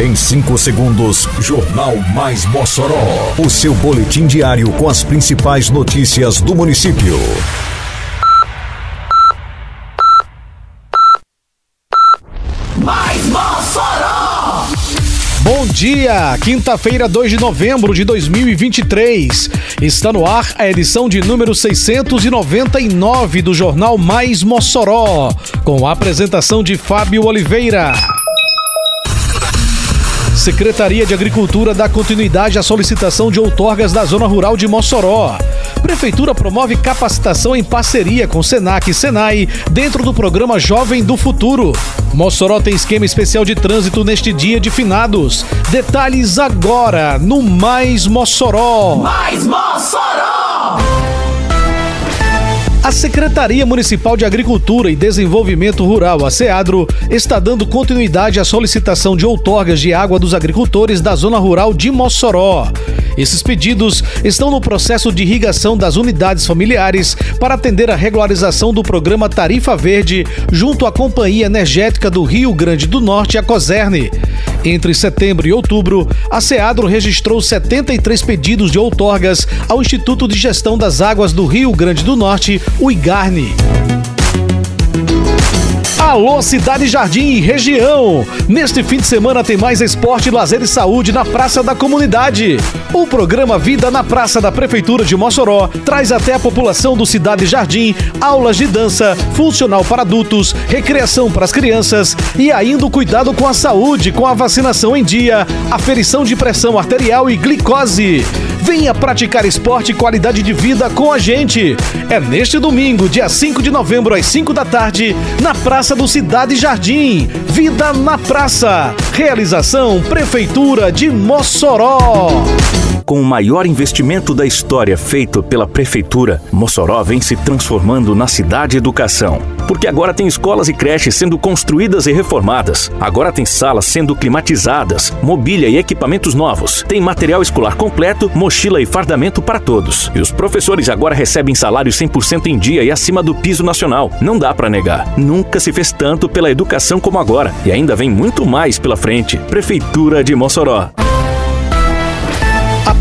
Em 5 segundos, Jornal Mais Mossoró. O seu boletim diário com as principais notícias do município. Mais Mossoró! Bom dia, quinta-feira, 2 de novembro de 2023. Está no ar a edição de número 699 do Jornal Mais Mossoró, com a apresentação de Fábio Oliveira. Secretaria de Agricultura dá continuidade à solicitação de outorgas da Zona Rural de Mossoró. Prefeitura promove capacitação em parceria com Senac e Senai dentro do programa Jovem do Futuro. Mossoró tem esquema especial de trânsito neste dia de finados. Detalhes agora no Mais Mossoró. Mais Mossoró! A Secretaria Municipal de Agricultura e Desenvolvimento Rural, a SEADRO, está dando continuidade à solicitação de outorgas de água dos agricultores da zona rural de Mossoró. Esses pedidos estão no processo de irrigação das unidades familiares para atender a regularização do programa Tarifa Verde junto à Companhia Energética do Rio Grande do Norte, a COSERN. Entre setembro e outubro, a SEADRO registrou 73 pedidos de outorgas ao Instituto de Gestão das Águas do Rio Grande do Norte, o IGARNE. Alô, Cidade Jardim e região! Neste fim de semana tem mais esporte, lazer e saúde na Praça da Comunidade. O programa Vida na Praça da Prefeitura de Mossoró traz até a população do Cidade Jardim aulas de dança, funcional para adultos, recreação para as crianças e ainda o cuidado com a saúde, com a vacinação em dia, aferição de pressão arterial e glicose. Venha praticar esporte e qualidade de vida com a gente. É neste domingo, dia 5 de novembro, às 5 da tarde, na Praça do Cidade Jardim. Vida na Praça. Realização Prefeitura de Mossoró. Com o maior investimento da história feito pela Prefeitura, Mossoró vem se transformando na cidade educação. Porque agora tem escolas e creches sendo construídas e reformadas. Agora tem salas sendo climatizadas, mobília e equipamentos novos. Tem material escolar completo, mochila e fardamento para todos. E os professores agora recebem salário 100% em dia e acima do piso nacional. Não dá para negar. Nunca se fez tanto pela educação como agora. E ainda vem muito mais pela frente. Prefeitura de Mossoró.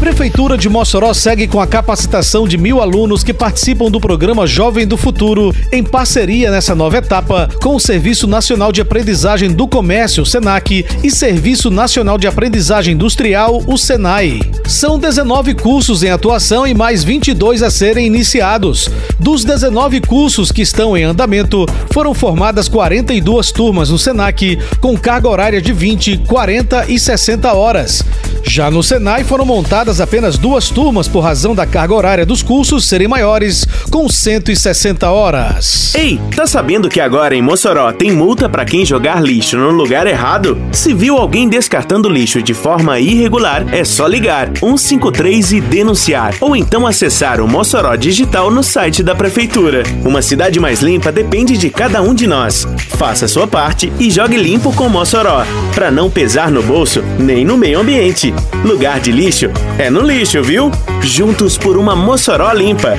Prefeitura de Mossoró segue com a capacitação de mil alunos que participam do programa Jovem do Futuro, em parceria nessa nova etapa com o Serviço Nacional de Aprendizagem do Comércio, SENAC, e Serviço Nacional de Aprendizagem Industrial, o SENAI. São 19 cursos em atuação e mais 22 a serem iniciados. Dos 19 cursos que estão em andamento, foram formadas 42 turmas no SENAC, com carga horária de 20, 40 e 60 horas. Já no Senai foram montadas apenas duas turmas por razão da carga horária dos cursos serem maiores, com 160 horas. Ei, tá sabendo que agora em Mossoró tem multa para quem jogar lixo no lugar errado? Se viu alguém descartando lixo de forma irregular, é só ligar 153 e denunciar, ou então acessar o Mossoró Digital no site da prefeitura. Uma cidade mais limpa depende de cada um de nós. Faça sua parte e jogue limpo com Mossoró, para não pesar no bolso nem no meio ambiente. Lugar de lixo é no lixo, viu? Juntos por uma Mossoró limpa.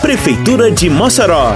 Prefeitura de Mossoró.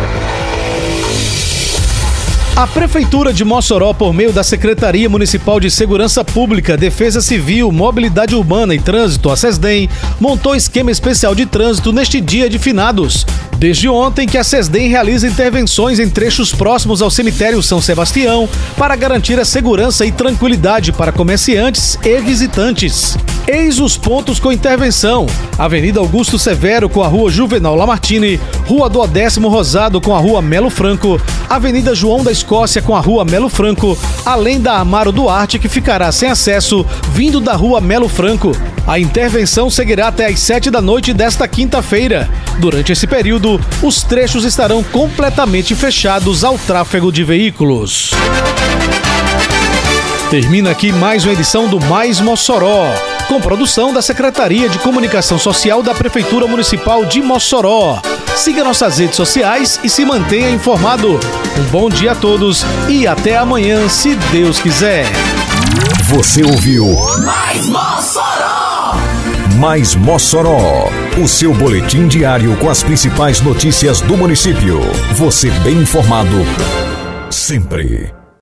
A Prefeitura de Mossoró, por meio da Secretaria Municipal de Segurança Pública, Defesa Civil, Mobilidade Urbana e Trânsito, a SESDEM, montou esquema especial de trânsito neste dia de finados. Desde ontem que a SESDEM realiza intervenções em trechos próximos ao cemitério São Sebastião para garantir a segurança e tranquilidade para comerciantes e visitantes. Eis os pontos com intervenção: Avenida Augusto Severo com a Rua Juvenal Lamartine, Rua do Odécimo Rosado com a Rua Melo Franco, Avenida João da Escócia com a Rua Melo Franco, além da Amaro Duarte que ficará sem acesso vindo da Rua Melo Franco. A intervenção seguirá até às 7 da noite desta quinta-feira. Durante esse período, os trechos estarão completamente fechados ao tráfego de veículos. Termina aqui mais uma edição do Mais Mossoró, com produção da Secretaria de Comunicação Social da Prefeitura Municipal de Mossoró. Siga nossas redes sociais e se mantenha informado. Um bom dia a todos e até amanhã, se Deus quiser. Você ouviu Mais Mossoró! Mais Mossoró, o seu boletim diário com as principais notícias do município. Você bem informado sempre.